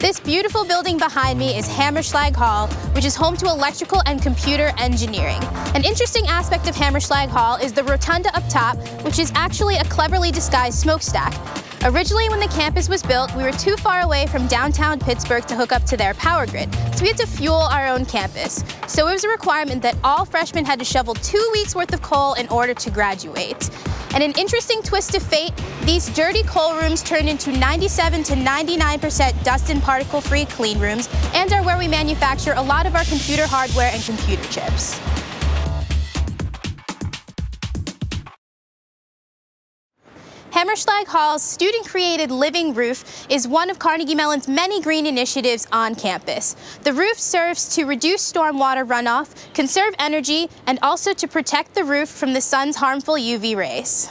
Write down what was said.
This beautiful building behind me is Hamerschlag Hall, which is home to electrical and computer engineering. An interesting aspect of Hamerschlag Hall is the rotunda up top, which is actually a cleverly disguised smokestack. Originally, when the campus was built, we were too far away from downtown Pittsburgh to hook up to their power grid, so we had to fuel our own campus. So it was a requirement that all freshmen had to shovel two weeks worth of coal in order to graduate. And an interesting twist of fate, these dirty coal rooms turned into 97 to 99% dust and particle-free clean rooms and are where we manufacture a lot of our computer hardware and computer chips. Hamerschlag Hall's student-created living roof is one of Carnegie Mellon's many green initiatives on campus. The roof serves to reduce stormwater runoff, conserve energy, and also to protect the roof from the sun's harmful UV rays.